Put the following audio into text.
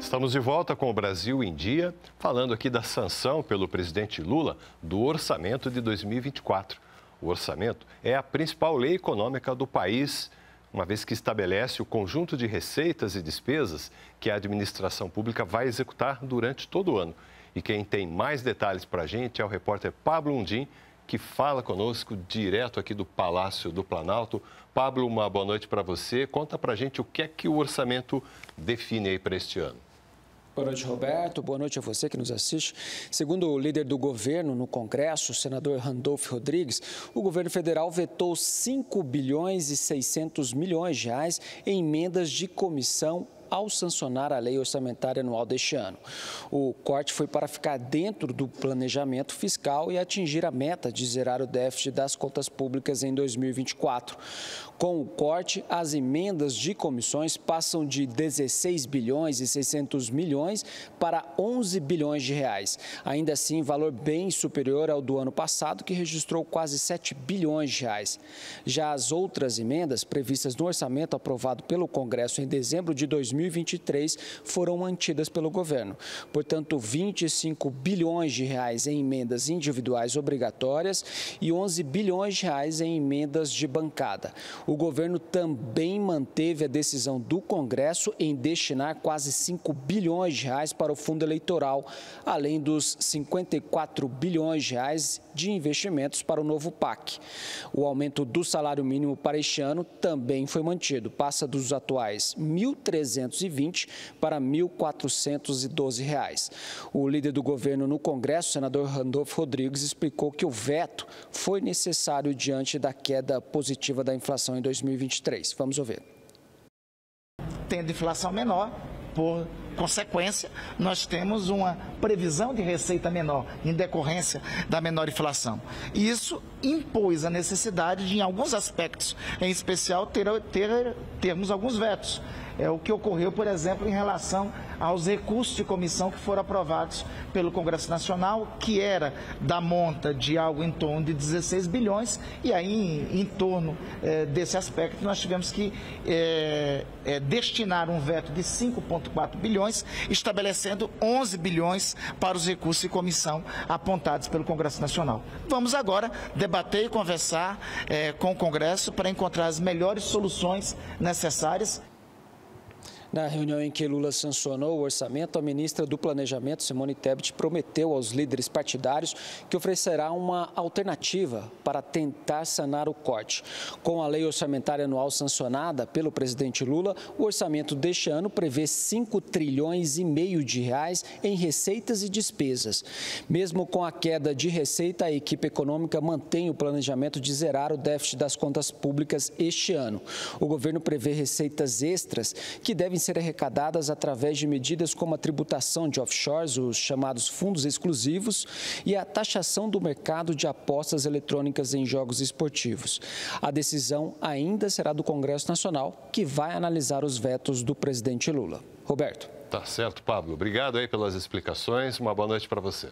Estamos de volta com o Brasil em Dia, falando aqui da sanção pelo presidente Lula do orçamento de 2024. O orçamento é a principal lei econômica do país, uma vez que estabelece o conjunto de receitas e despesas que a administração pública vai executar durante todo o ano. E quem tem mais detalhes para a gente é o repórter Pablo Undim, que fala conosco direto aqui do Palácio do Planalto. Pablo, uma boa noite para você. Conta para a gente o que é que o orçamento define aí para este ano. Boa noite, Roberto. Boa noite a você que nos assiste. Segundo o líder do governo no Congresso, o senador Randolph Rodrigues, o governo federal vetou 5 bilhões e 600 milhões de reais em emendas de comissão ao sancionar a lei orçamentária anual deste ano. O corte foi para ficar dentro do planejamento fiscal e atingir a meta de zerar o déficit das contas públicas em 2024. Com o corte, as emendas de comissões passam de 16 bilhões e 600 milhões para 11 bilhões de reais. Ainda assim, valor bem superior ao do ano passado, que registrou quase 7 bilhões de reais. Já as outras emendas previstas no orçamento aprovado pelo Congresso em dezembro de 2024 2023 foram mantidas pelo governo. Portanto, 25 bilhões de reais em emendas individuais obrigatórias e 11 bilhões de reais em emendas de bancada. O governo também manteve a decisão do Congresso em destinar quase 5 bilhões de reais para o fundo eleitoral, além dos 54 bilhões de reais de investimentos para o novo PAC. O aumento do salário mínimo para este ano também foi mantido, passa dos atuais 1.300 1.220 para 1.412 reais. O líder do governo no Congresso, senador Randolfo Rodrigues, explicou que o veto foi necessário diante da queda positiva da inflação em 2023. Vamos ouvir. Tendo inflação menor, por consequência, nós temos uma previsão de receita menor em decorrência da menor inflação. E isso impôs a necessidade de, em alguns aspectos, em especial, ter, ter, termos alguns vetos é o que ocorreu, por exemplo, em relação aos recursos de comissão que foram aprovados pelo Congresso Nacional, que era da monta de algo em torno de 16 bilhões, e aí, em, em torno é, desse aspecto, nós tivemos que é, é, destinar um veto de 5,4 bilhões, estabelecendo 11 bilhões para os recursos de comissão apontados pelo Congresso Nacional. Vamos agora debater e conversar com o Congresso para encontrar as melhores soluções necessárias. Na reunião em que Lula sancionou o orçamento, a ministra do Planejamento, Simone Tebet, prometeu aos líderes partidários que oferecerá uma alternativa para tentar sanar o corte. Com a lei orçamentária anual sancionada pelo presidente Lula, o orçamento deste ano prevê 5 trilhões e meio de reais em receitas e despesas. Mesmo com a queda de receita, a equipe econômica mantém o planejamento de zerar o déficit das contas públicas este ano. O governo prevê receitas extras que devem devem ser arrecadadas através de medidas como a tributação de offshores, os chamados fundos exclusivos, e a taxação do mercado de apostas eletrônicas em jogos esportivos. A decisão ainda será do Congresso Nacional, que vai analisar os vetos do presidente Lula. Roberto. Tá certo, Pablo. Obrigado aí pelas explicações. Uma boa noite para você.